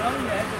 around that.